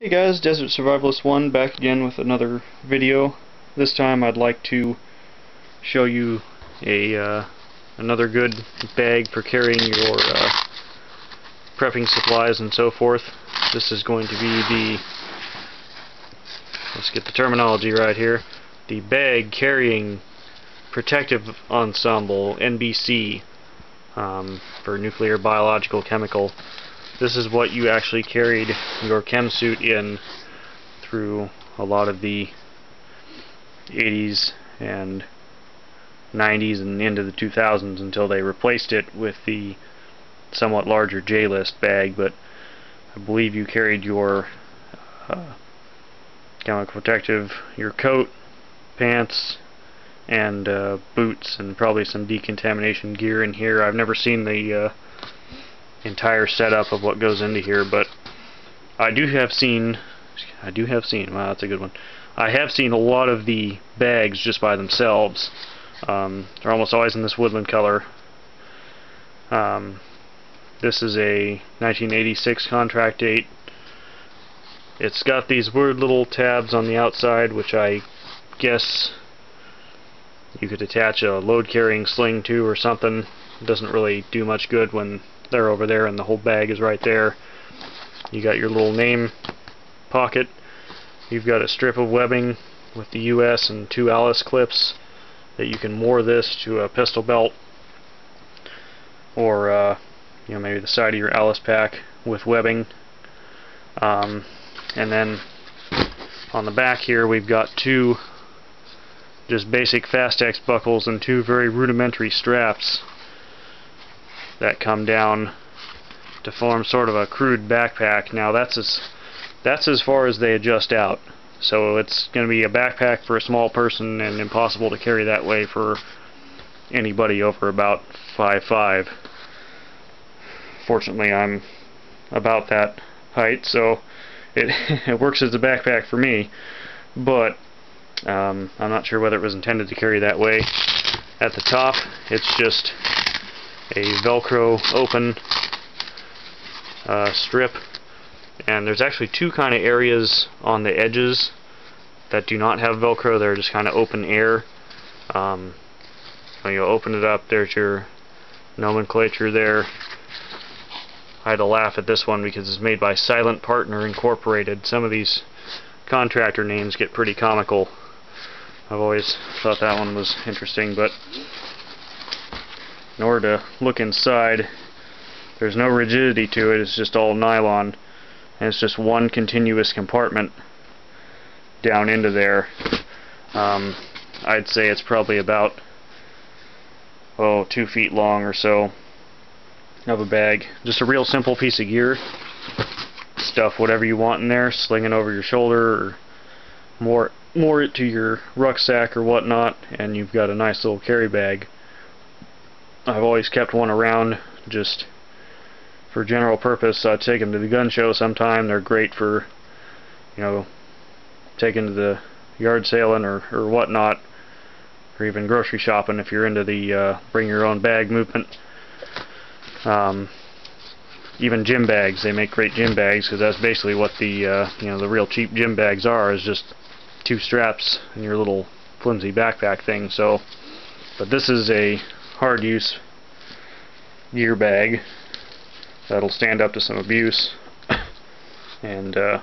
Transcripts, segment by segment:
Hey guys, Desert Survivalist 1 back again with another video. This time I'd like to show you a uh, another good bag for carrying your uh, prepping supplies and so forth. This is going to be the, let's get the terminology right here, the bag carrying protective ensemble, NBC, um, for nuclear, biological, chemical this is what you actually carried your chem suit in through a lot of the 80s and 90s and into the 2000s until they replaced it with the somewhat larger J-list bag but I believe you carried your uh, chemical protective, your coat, pants, and uh, boots and probably some decontamination gear in here. I've never seen the uh, entire setup of what goes into here, but I do have seen, I do have seen, wow, that's a good one. I have seen a lot of the bags just by themselves. Um, they're almost always in this woodland color. Um, this is a 1986 contract date. It's got these weird little tabs on the outside, which I guess you could attach a load carrying sling to or something. It doesn't really do much good when they're over there and the whole bag is right there. You got your little name pocket. You've got a strip of webbing with the US and two Alice clips that you can moor this to a pistol belt or uh, you know maybe the side of your Alice pack with webbing. Um, and then on the back here we've got two just basic Fastex buckles and two very rudimentary straps that come down to form sort of a crude backpack. Now that's as that's as far as they adjust out. So it's going to be a backpack for a small person and impossible to carry that way for anybody over about 5'5". Fortunately, I'm about that height, so it, it works as a backpack for me. But um, I'm not sure whether it was intended to carry that way. At the top, it's just a velcro open uh, strip and there's actually two kind of areas on the edges that do not have velcro. They're just kind of open air. Um, when you open it up. There's your nomenclature there. I had to laugh at this one because it's made by Silent Partner Incorporated. Some of these contractor names get pretty comical. I've always thought that one was interesting but in order to look inside there's no rigidity to it it's just all nylon and it's just one continuous compartment down into there. Um, I'd say it's probably about oh two feet long or so of a bag. Just a real simple piece of gear. Stuff whatever you want in there sling it over your shoulder or more more it to your rucksack or whatnot and you've got a nice little carry bag I've always kept one around just for general purpose. I take them to the gun show sometime. They're great for, you know, taking to the yard sailing or, or whatnot, or even grocery shopping if you're into the uh, bring your own bag movement. Um, even gym bags, they make great gym bags because that's basically what the uh, you know the real cheap gym bags are is just two straps and your little flimsy backpack thing. So, but this is a hard use gear bag that'll stand up to some abuse. And uh,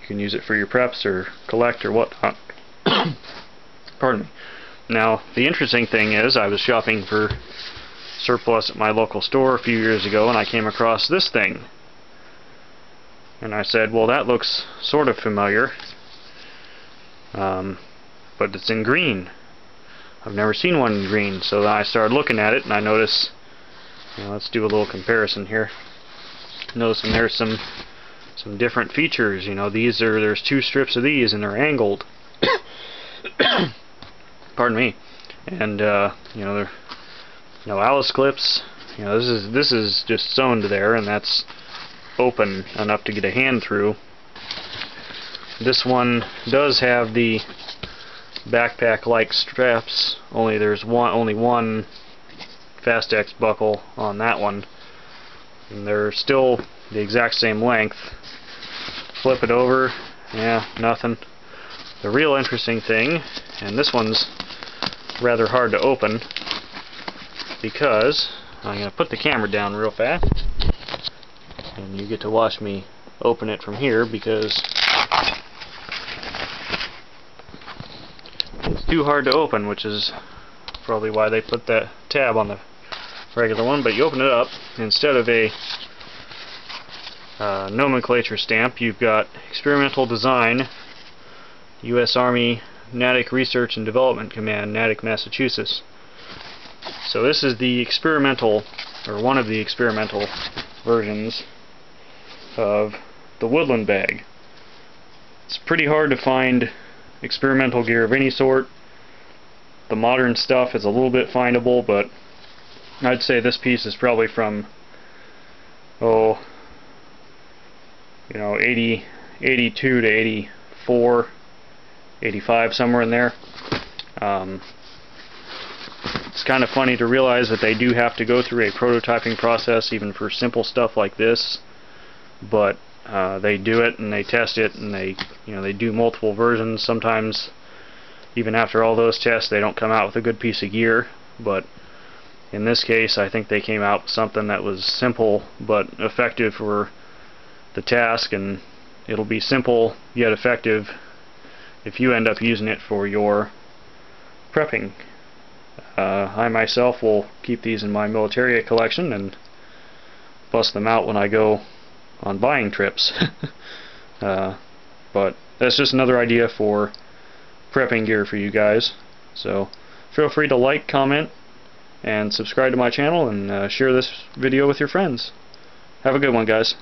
you can use it for your preps or collect or whatnot. Pardon me. Now the interesting thing is I was shopping for surplus at my local store a few years ago and I came across this thing. And I said well that looks sort of familiar um, but it's in green I've never seen one green, so I started looking at it and I notice, you know, let's do a little comparison here. Noticing there's some some different features. You know, these are there's two strips of these and they're angled. Pardon me. And uh, you know, there no Alice clips. You know, this is this is just to there, and that's open enough to get a hand through. This one does have the backpack like straps only there's one only one Fastex buckle on that one and they're still the exact same length flip it over, yeah, nothing. The real interesting thing, and this one's rather hard to open, because I'm going to put the camera down real fast, and you get to watch me open it from here because it's too hard to open, which is probably why they put that tab on the regular one, but you open it up, instead of a uh, nomenclature stamp, you've got experimental design, U.S. Army Natick Research and Development Command, Natick, Massachusetts. So this is the experimental, or one of the experimental versions of the Woodland bag. It's pretty hard to find experimental gear of any sort. The modern stuff is a little bit findable, but I'd say this piece is probably from, oh, you know, 80, 82 to 84, 85, somewhere in there. Um, it's kind of funny to realize that they do have to go through a prototyping process even for simple stuff like this but uh, they do it and they test it and they you know they do multiple versions sometimes even after all those tests they don't come out with a good piece of gear but in this case I think they came out with something that was simple but effective for the task and it'll be simple yet effective if you end up using it for your prepping uh, I myself will keep these in my military collection and bust them out when I go on buying trips. uh, but that's just another idea for prepping gear for you guys. So feel free to like, comment, and subscribe to my channel and uh, share this video with your friends. Have a good one, guys.